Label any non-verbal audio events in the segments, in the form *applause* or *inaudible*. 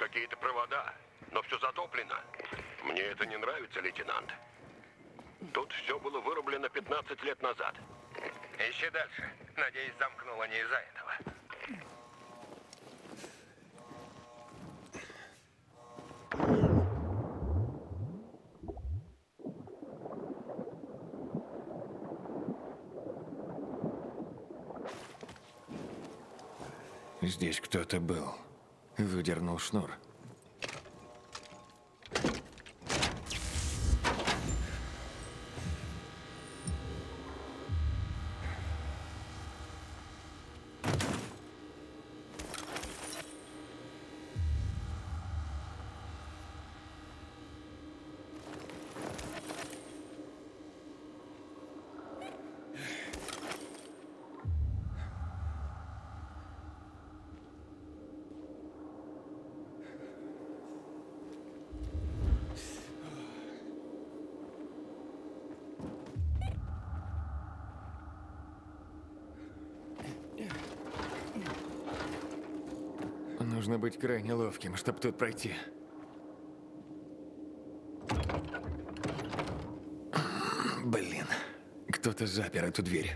какие-то провода, но все затоплено. Мне это не нравится, лейтенант. Тут все было вырублено 15 лет назад. Ищи дальше. Надеюсь, замкнуло не из-за этого. Здесь кто-то был. Выдернул шнур. Нужно быть крайне ловким, чтобы тут пройти. Блин, кто-то запер эту дверь.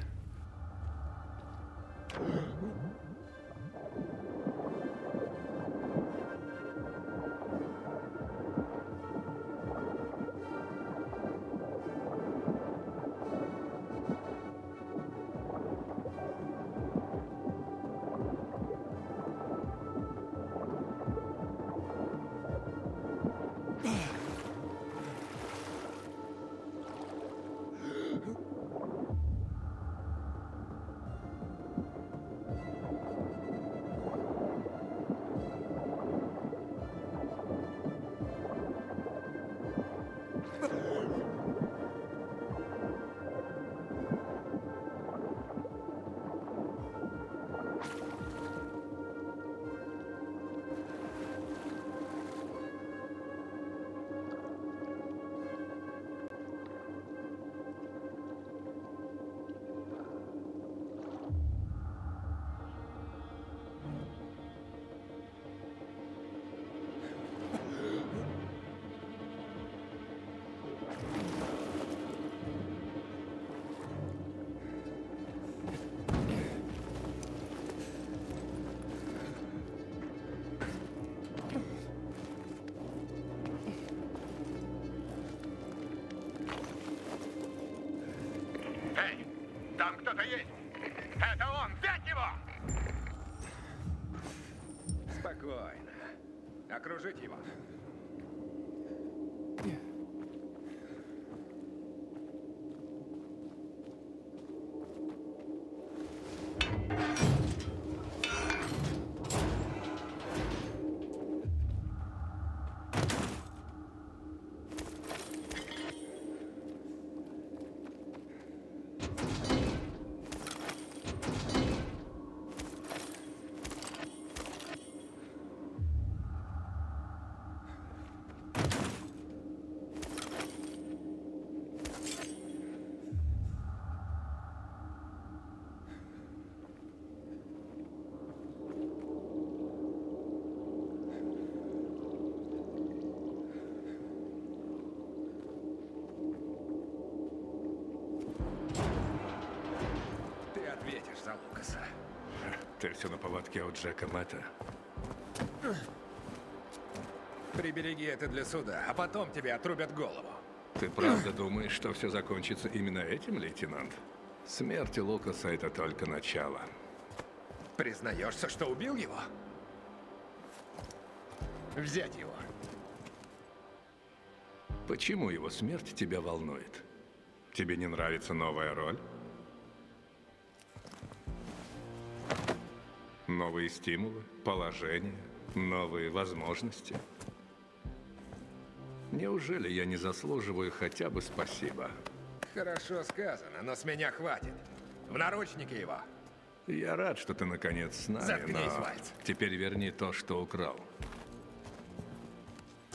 За Лукаса. Ты все на поводке у Джека Мэтта. Прибереги это для суда, а потом тебе отрубят голову. Ты правда думаешь, что все закончится именно этим, лейтенант? Смерть Лукаса — это только начало. Признаешься, что убил его? Взять его. Почему его смерть тебя волнует? Тебе не нравится новая роль? Новые стимулы, положение, новые возможности. Неужели я не заслуживаю хотя бы спасибо? Хорошо сказано, но с меня хватит. В наручники его. Я рад, что ты наконец с нами, Заткнись, но Вальц. теперь верни то, что украл.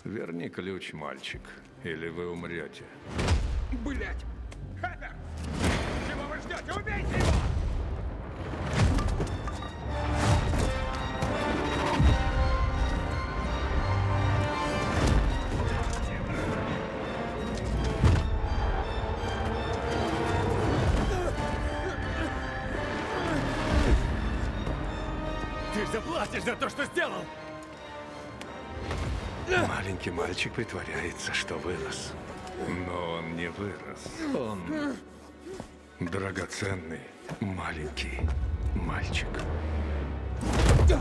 Верни ключ, мальчик, или вы умрете. Блять! Хэппер! Чего вы ждете? Убейте за то, что сделал! Маленький мальчик притворяется, что вырос. Но он не вырос. Он драгоценный маленький мальчик. Нет.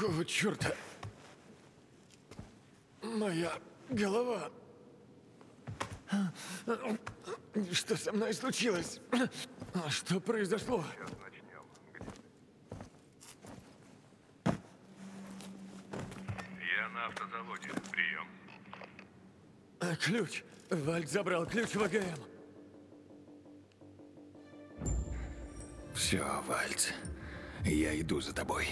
Какого черта? Моя голова. Что со мной случилось? Что произошло? Я на автозаводе. Прием. А, Ключ. Вальд забрал ключ в АГМ. Все, Вальц. Я иду за тобой.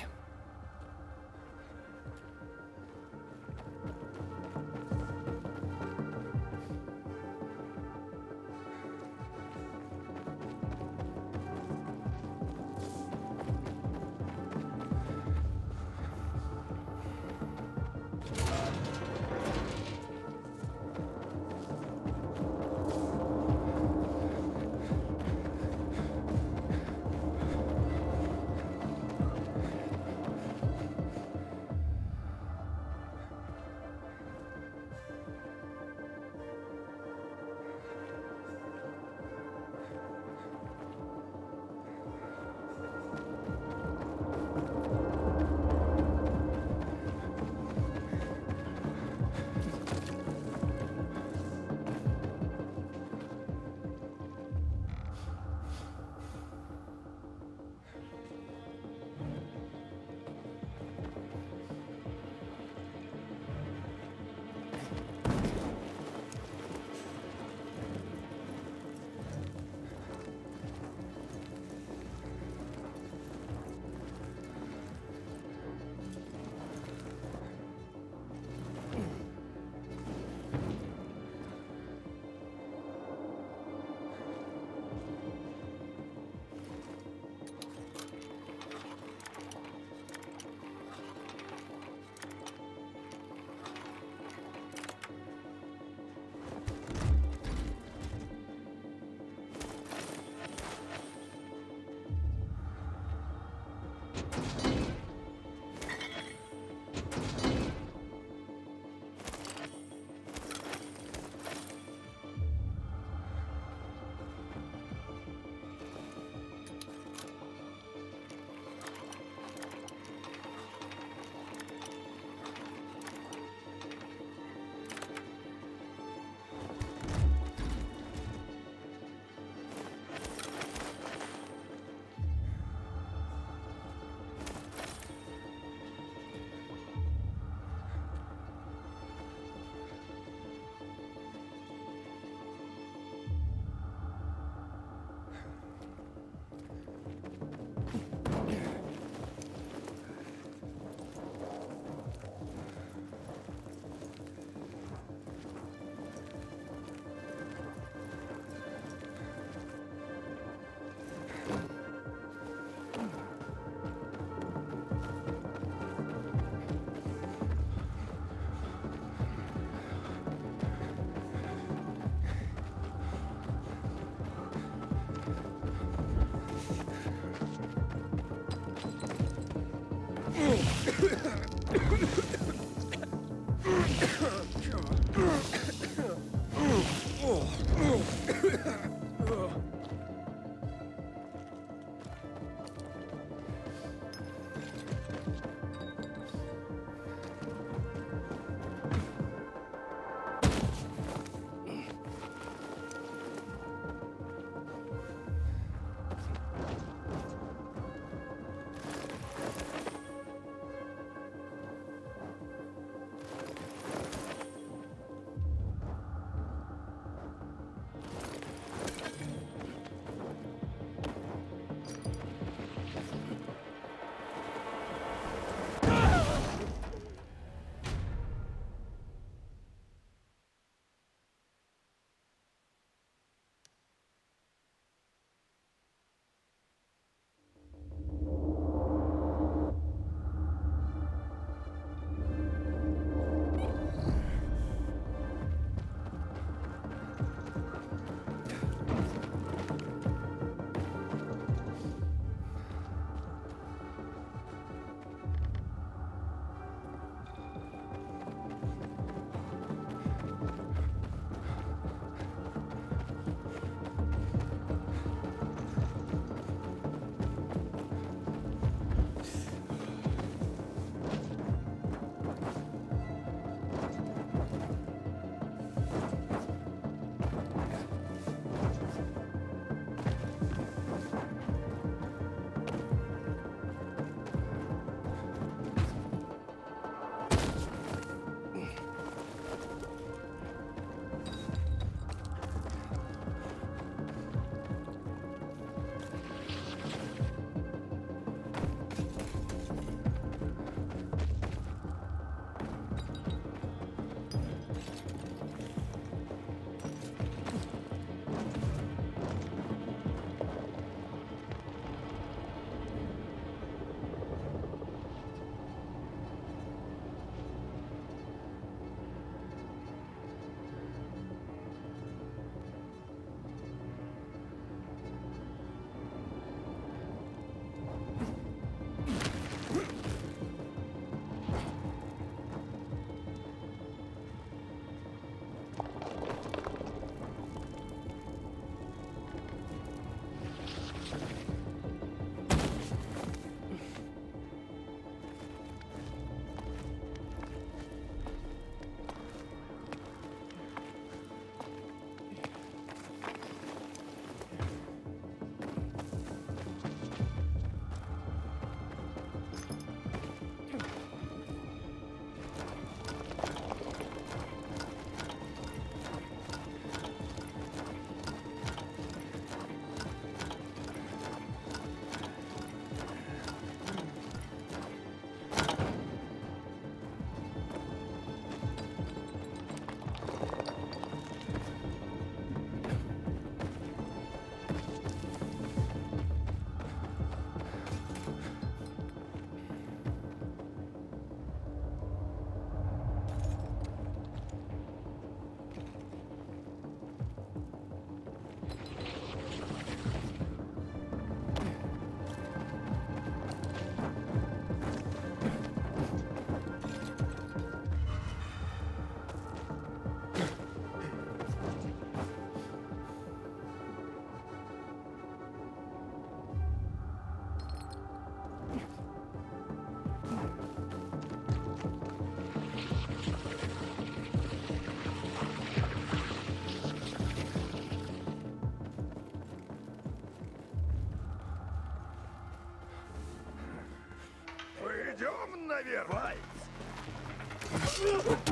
Oh!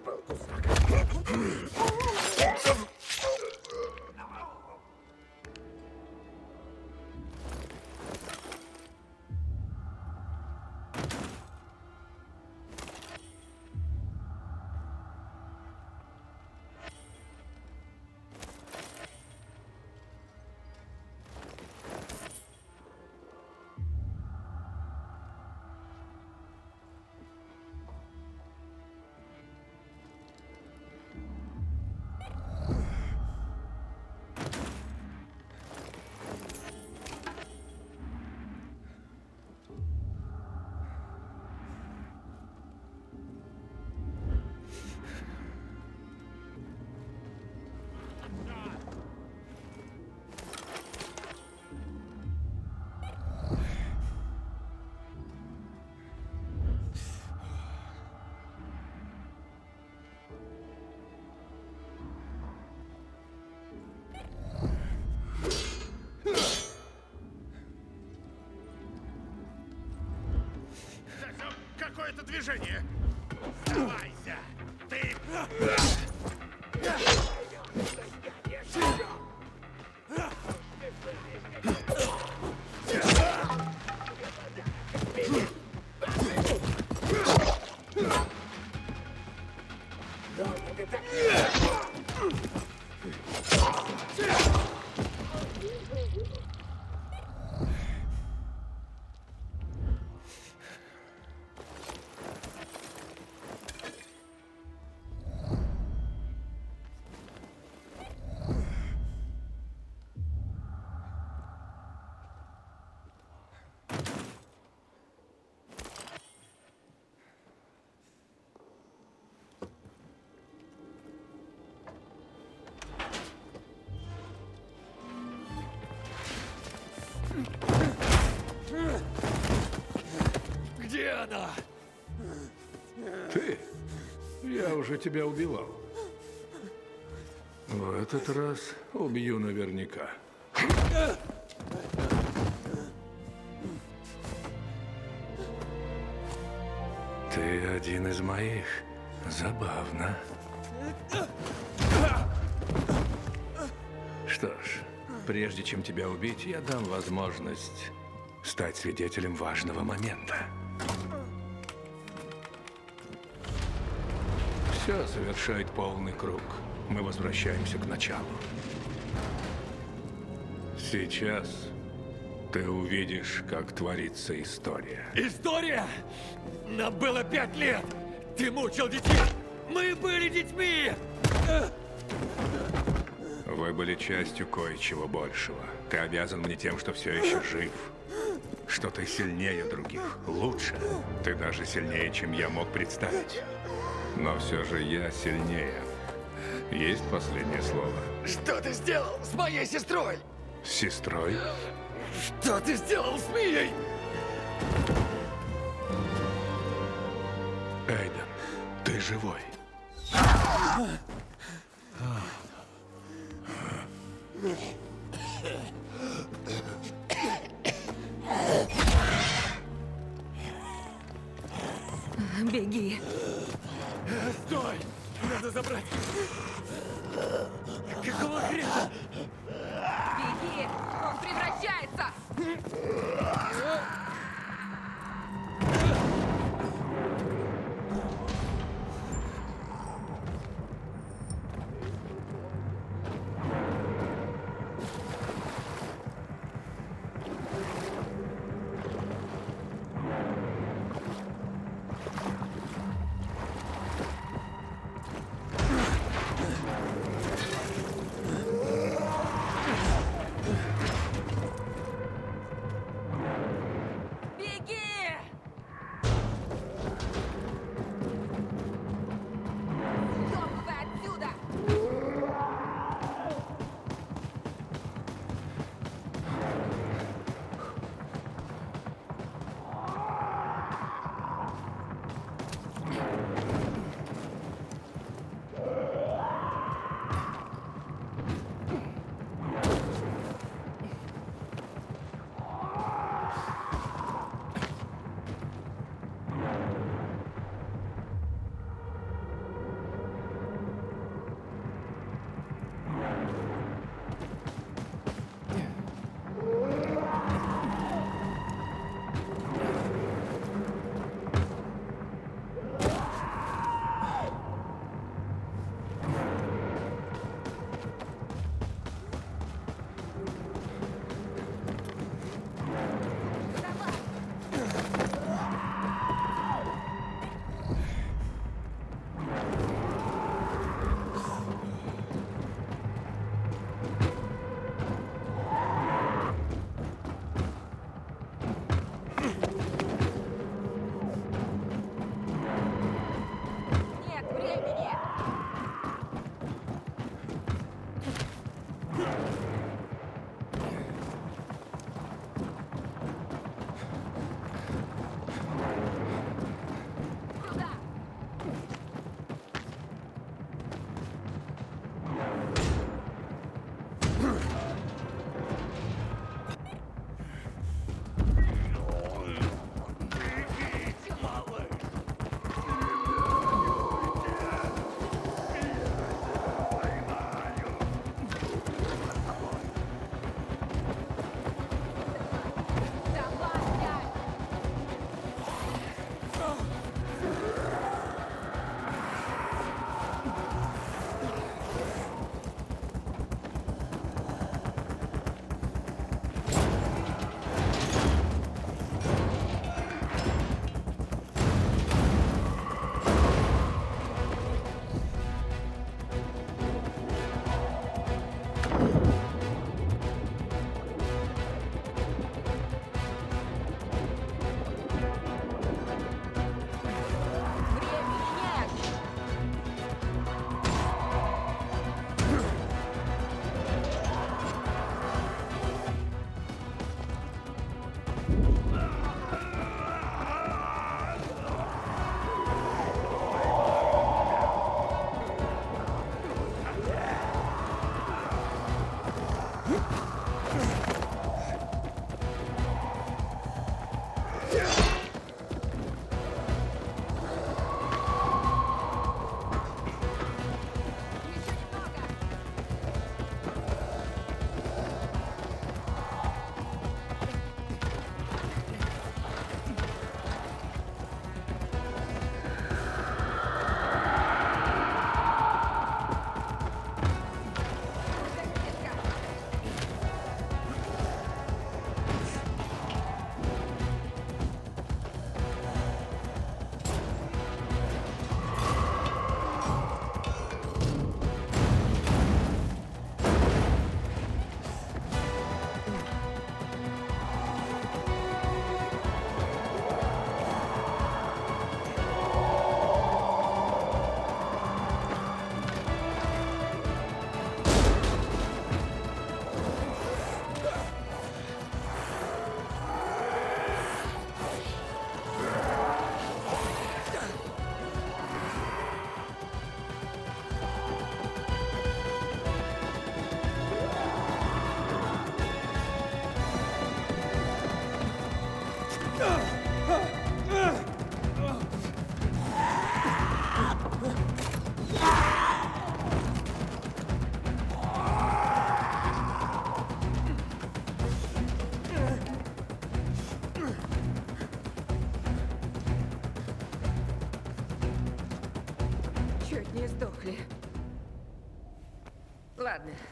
about the. Какое-то движение. Сдавайся. Ты... она? Ты? Я уже тебя убивал. В этот раз убью наверняка. Ты один из моих. Забавно. Что ж, прежде чем тебя убить, я дам возможность стать свидетелем важного момента. Все совершает полный круг. Мы возвращаемся к началу. Сейчас ты увидишь, как творится история. История? Нам было пять лет! Ты мучил детей! Мы были детьми! Вы были частью кое-чего большего. Ты обязан мне тем, что все еще жив. Что ты сильнее других, лучше. Ты даже сильнее, чем я мог представить. Но все же я сильнее. Есть последнее слово? Что ты сделал с моей сестрой? С сестрой? Что ты сделал с Мией? Эйден, ты живой.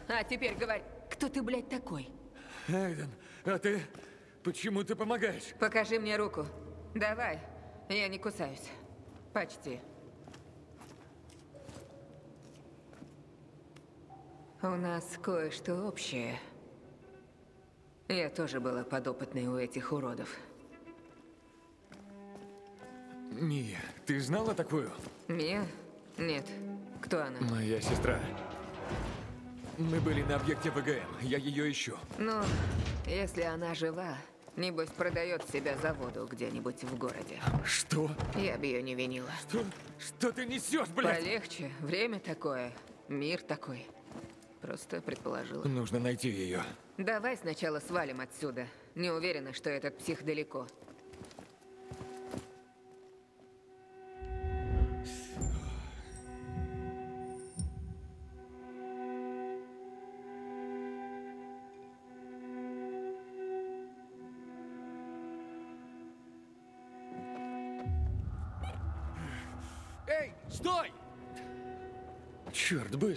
А теперь говори, кто ты, блядь, такой? Эйден, а ты... Почему ты помогаешь? Покажи мне руку. Давай. Я не кусаюсь. Почти. У нас кое-что общее. Я тоже была подопытной у этих уродов. Мия, ты знала такую? Мия? Нет. Кто она? Моя сестра. Мы были на объекте ВГМ. Я ее ищу. Ну, если она жива, небось продает себя заводу где-нибудь в городе. Что? Я бы ее не винила. Что, что ты несешь, блядь? Полегче. Время такое. Мир такой. Просто предположила. Нужно найти ее. Давай сначала свалим отсюда. Не уверена, что этот псих далеко.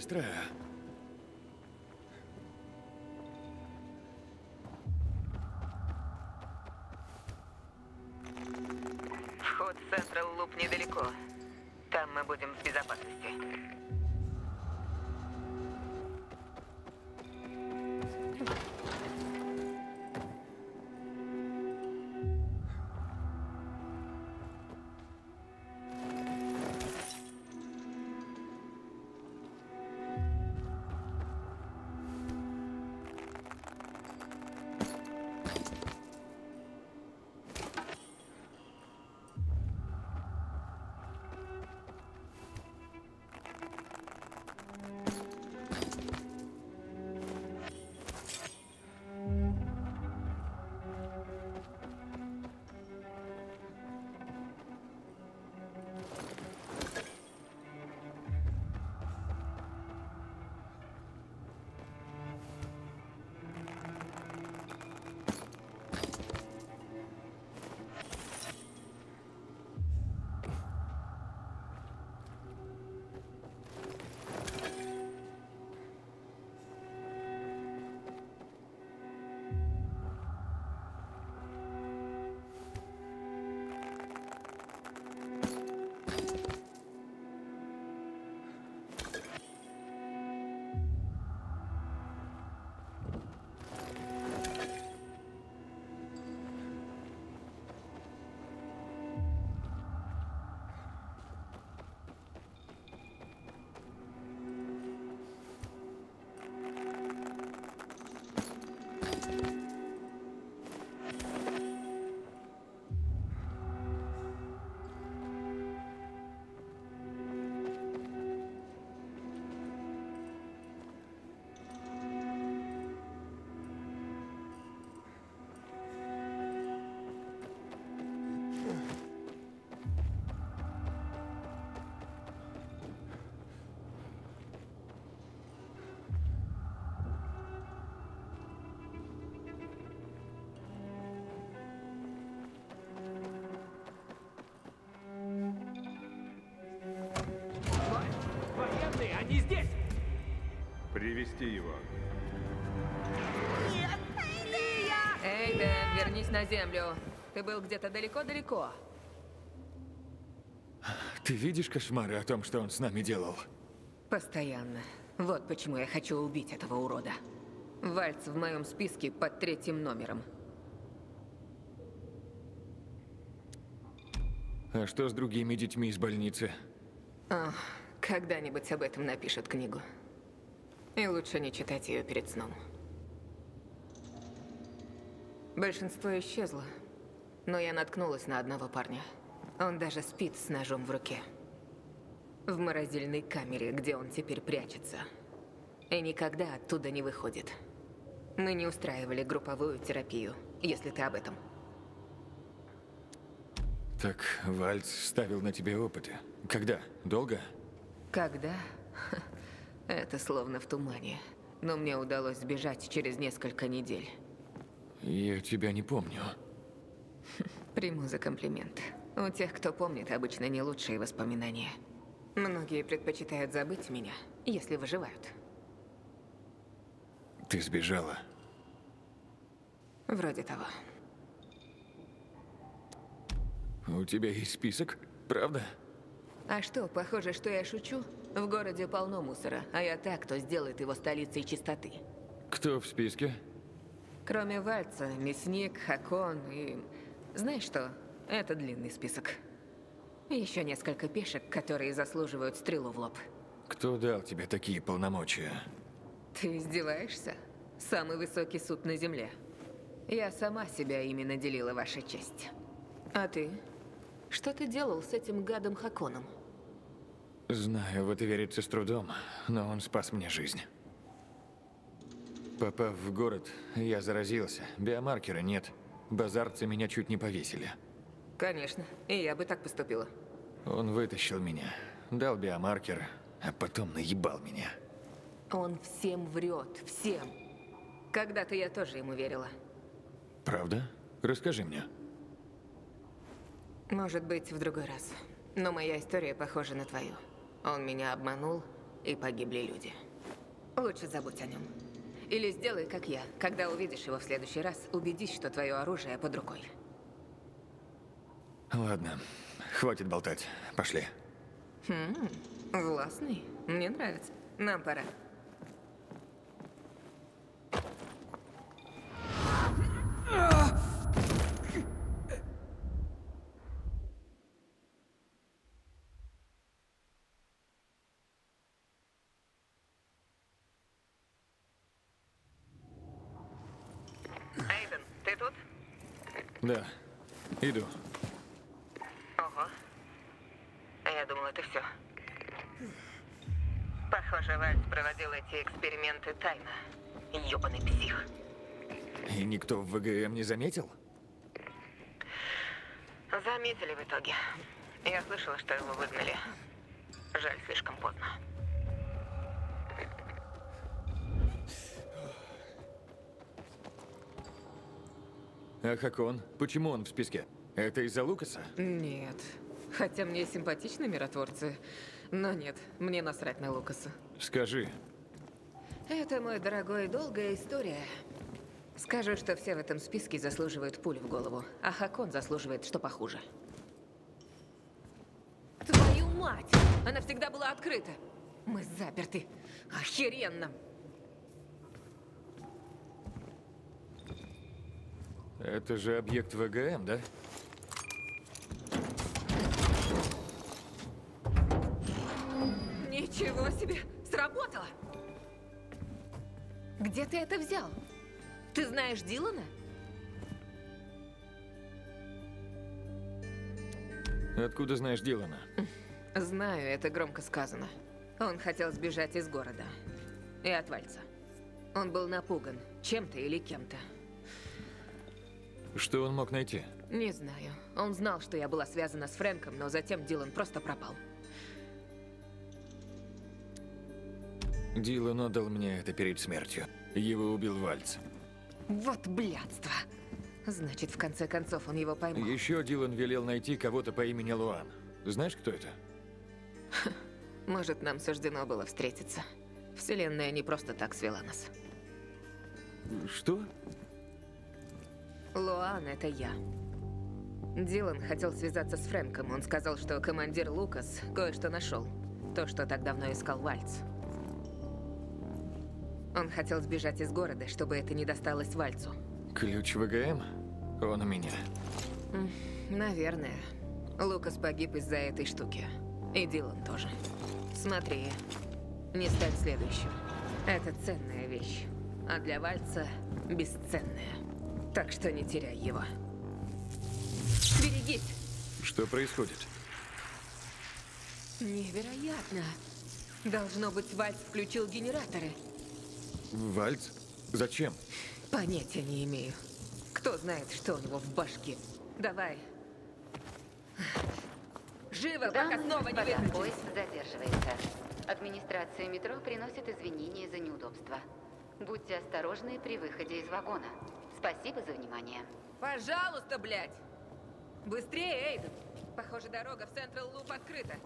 Быстро! Они здесь! Привести его. Эй, Дэн, вернись на землю. Ты был где-то далеко-далеко. Ты видишь кошмары о том, что он с нами делал? Постоянно. Вот почему я хочу убить этого урода. Вальц в моем списке под третьим номером. А что с другими детьми из больницы? Когда-нибудь об этом напишут книгу. И лучше не читать ее перед сном. Большинство исчезло, но я наткнулась на одного парня. Он даже спит с ножом в руке. В морозильной камере, где он теперь прячется. И никогда оттуда не выходит. Мы не устраивали групповую терапию, если ты об этом. Так Вальц ставил на тебе опыты. Когда? Долго? Когда? *laughs* Это словно в тумане. Но мне удалось сбежать через несколько недель. Я тебя не помню. Приму за комплимент. У тех, кто помнит, обычно не лучшие воспоминания. Многие предпочитают забыть меня, если выживают. Ты сбежала. Вроде того. У тебя есть список? Правда? А что, похоже, что я шучу? В городе полно мусора, а я так, кто сделает его столицей чистоты. Кто в списке? Кроме Вальца, Мясник, Хакон и... Знаешь что? Это длинный список. Еще несколько пешек, которые заслуживают стрелу в лоб. Кто дал тебе такие полномочия? Ты издеваешься? Самый высокий суд на земле. Я сама себя ими наделила, ваша честь. А ты? Что ты делал с этим гадом Хаконом? Знаю, в это верится с трудом, но он спас мне жизнь. Попав в город, я заразился. Биомаркера нет. Базарцы меня чуть не повесили. Конечно, и я бы так поступила. Он вытащил меня, дал биомаркер, а потом наебал меня. Он всем врет, всем. Когда-то я тоже ему верила. Правда? Расскажи мне. Может быть, в другой раз. Но моя история похожа на твою. Он меня обманул, и погибли люди. Лучше забудь о нем. Или сделай, как я. Когда увидишь его в следующий раз, убедись, что твое оружие под рукой. Ладно, хватит болтать. Пошли. Властный. Мне нравится. Нам пора. Эйден, ты тут? Да, иду. Ого. Я думала, это все. Похоже, Вальц проводил эти эксперименты тайно. Ёбаный псих. И никто в ВГМ не заметил? Заметили в итоге. Я слышала, что его выгнали. Жаль, слишком поздно. А Хакон? Почему он в списке? Это из-за Лукаса? Нет. Хотя мне симпатичны миротворцы. Но нет, мне насрать на Лукаса. Скажи, Это, мой дорогой, долгая история. Скажу, что все в этом списке заслуживают пуль в голову, а Хакон заслуживает что похуже. Твою мать! Она всегда была открыта. Мы заперты. Охеренно. Это же объект ВГМ, да? Ничего себе! Сработало! Где ты это взял? Ты знаешь Дилана? Откуда знаешь Дилана? Знаю, это громко сказано. Он хотел сбежать из города. И от Вальца. Он был напуган чем-то или кем-то. Что он мог найти? Не знаю. Он знал, что я была связана с Фрэнком, но затем Дилан просто пропал. Дилан отдал мне это перед смертью. Его убил Вальц. Вот блядство. Значит, в конце концов он его поймал. Еще Дилан велел найти кого-то по имени Луан. Знаешь, кто это? *laughs* Может, нам суждено было встретиться. Вселенная не просто так свела нас. Что? Луан — это я. Дилан хотел связаться с Фрэнком. Он сказал, что командир Лукас кое-что нашел. То, что так давно искал Вальц. Он хотел сбежать из города, чтобы это не досталось Вальцу. Ключ ВГМ? Он у меня. Наверное. Лукас погиб из-за этой штуки. И Дилан тоже. Смотри, не стань следующим. Это ценная вещь. А для Вальца бесценная. Так что не теряй его. Берегись! Что происходит? Невероятно. Должно быть, Вальц включил генераторы. Вальц? Зачем? Понятия не имею. Кто знает, что у него в башке. Давай. Живо, пока снова не выключили. поезд задерживается. Администрация метро приносит извинения за неудобства. Будьте осторожны при выходе из вагона. Спасибо за внимание. Пожалуйста, блядь! Быстрее, Эйден! Похоже, дорога в Централ Луп открыта.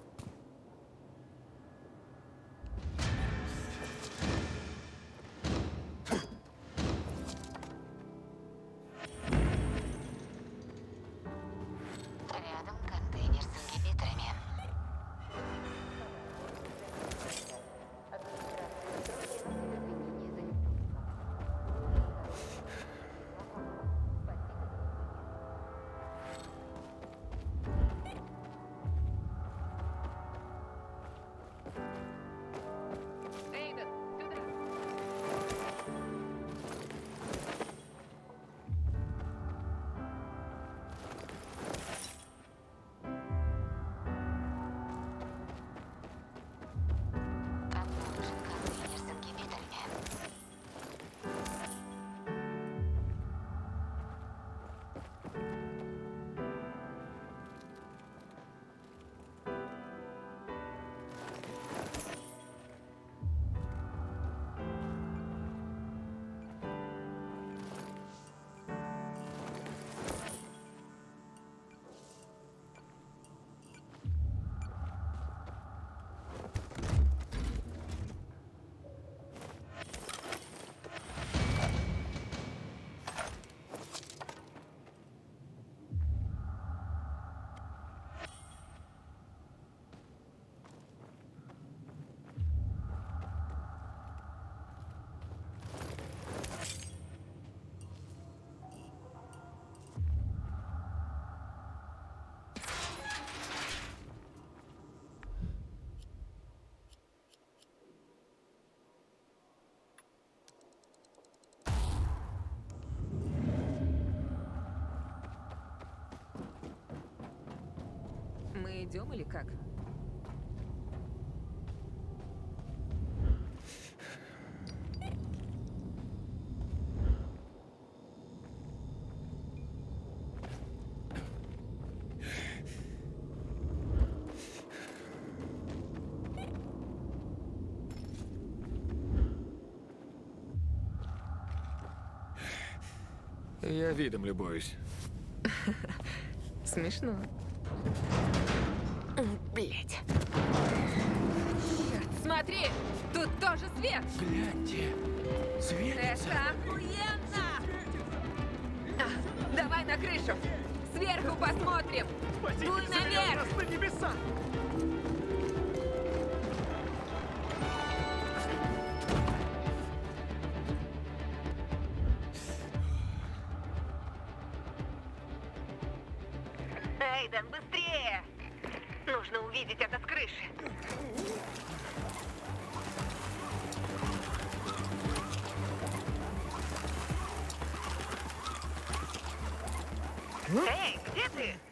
Идем или как? Я видом любуюсь. *laughs* Смешно. Блять. Смотри, тут тоже свет. Гляньте. Светится. Это охуенно! А, давай на крышу. Сверху посмотрим. Дуй наверх. на небеса. Увидеть это с крыши. Эй, где ты?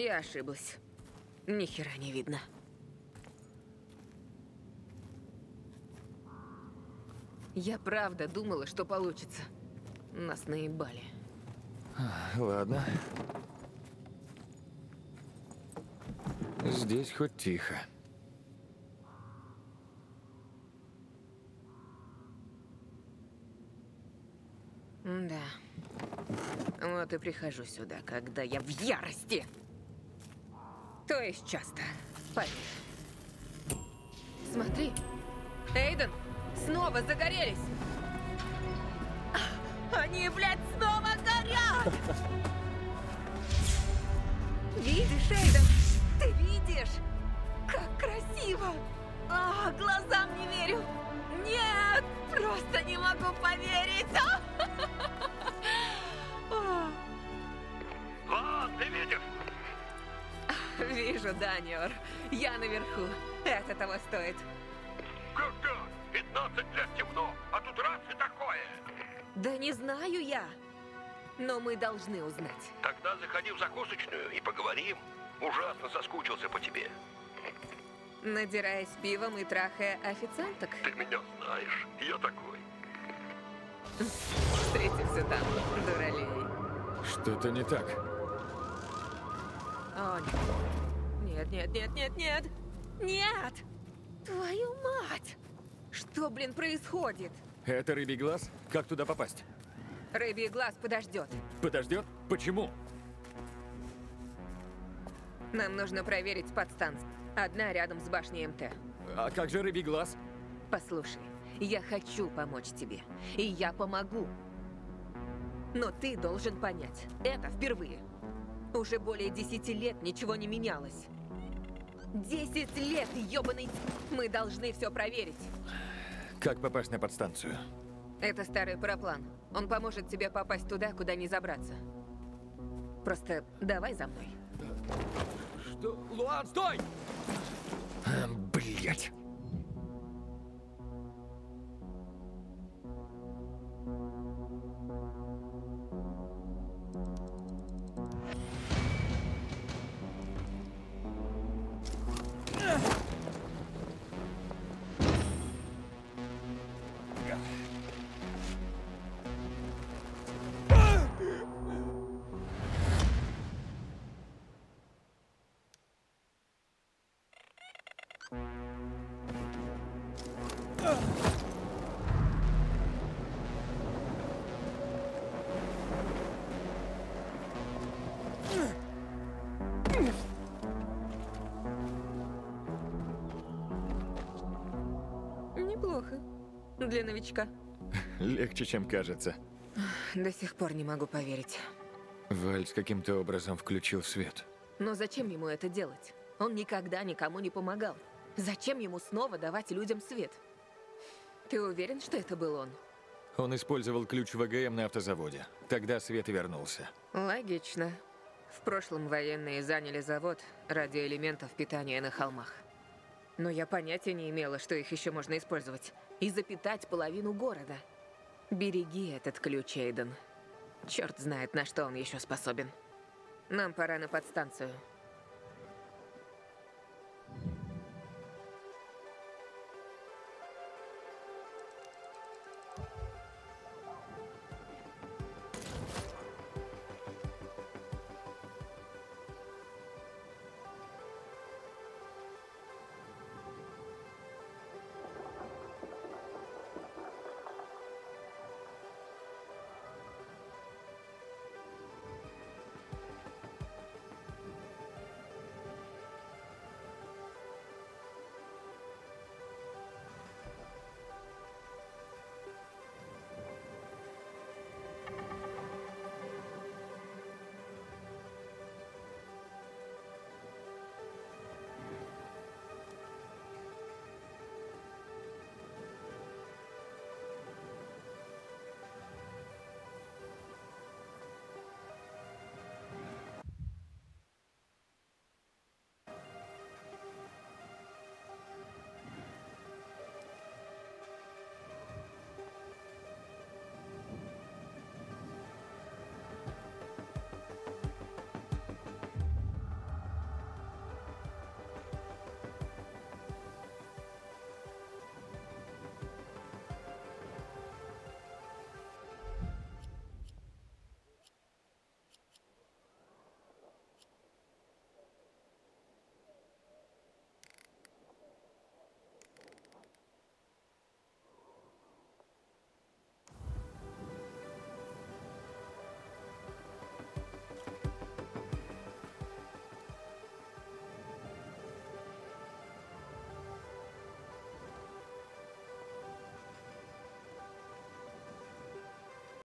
Я ошиблась. Ни хера не видно. Я правда думала, что получится. Нас наебали. Ладно. Здесь хоть тихо. Да. Вот и прихожу сюда, когда я в ярости. То есть часто. Поверь. Смотри. Эйден, снова загорелись. Они, блядь, снова горят! Видишь, Эйден? Ты видишь? Как красиво! А, глазам не верю! Нет! Просто не могу поверить! *laughs* Вижу, Даниор. Я наверху. Это того стоит. Когда? 15 лет темно, а тут раз и такое. Да не знаю я. Но мы должны узнать. Тогда заходи в закусочную и поговорим. Ужасно соскучился по тебе. Надираясь пивом и трахая официанток. Ты меня знаешь, я такой. Встретимся там, дуралей. Что-то не так. О, нет. Нет, нет, нет, нет, нет. Нет! Твою мать! Что, блин, происходит? Это рыбий глаз? Как туда попасть? Рыбий глаз подождет. Подождет? Почему? Нам нужно проверить подстанцию. Одна рядом с башней МТ. А как же рыбий глаз? Послушай, я хочу помочь тебе. И я помогу. Но ты должен понять, это впервые. Уже более десяти лет ничего не менялось. Десять лет, ёбаный... Мы должны все проверить. Как попасть на подстанцию? Это старый параплан. Он поможет тебе попасть туда, куда не забраться. Просто давай за мной. Что? Луан, стой! Блять. Для новичка. Легче, чем кажется. До сих пор не могу поверить. Вальс каким-то образом включил свет. Но зачем ему это делать? Он никогда никому не помогал. Зачем ему снова давать людям свет? Ты уверен, что это был он? Он использовал ключ ВГМ на автозаводе. Тогда Свет вернулся. Логично. В прошлом военные заняли завод радиоэлементов питания на холмах. Но я понятия не имела, что их еще можно использовать. И запитать половину города. Береги этот ключ, Эйден. Черт знает, на что он еще способен. Нам пора на подстанцию.